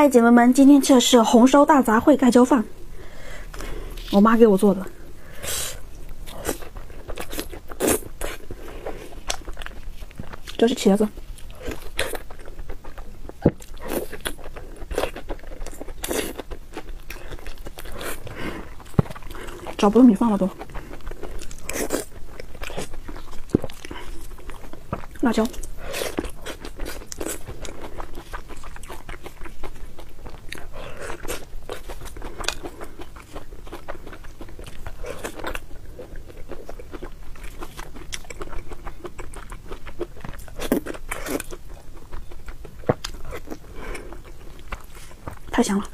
嗨，姐妹们，今天吃的是红烧大杂烩盖浇饭，我妈给我做的。这是茄子，找不到米饭了都。辣椒。太香了！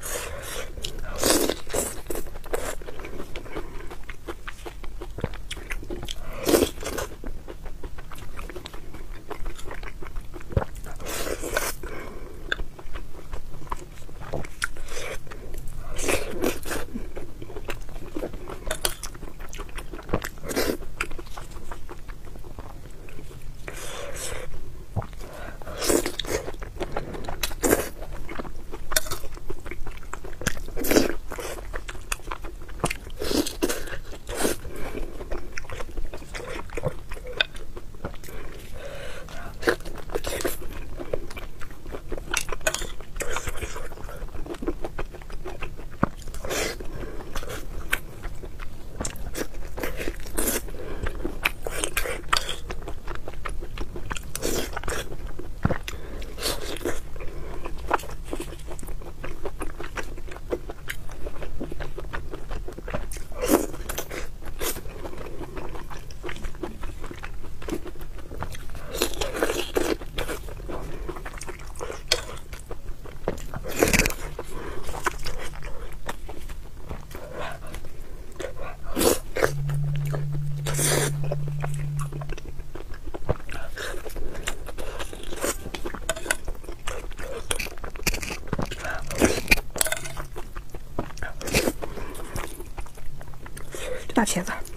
大茄子。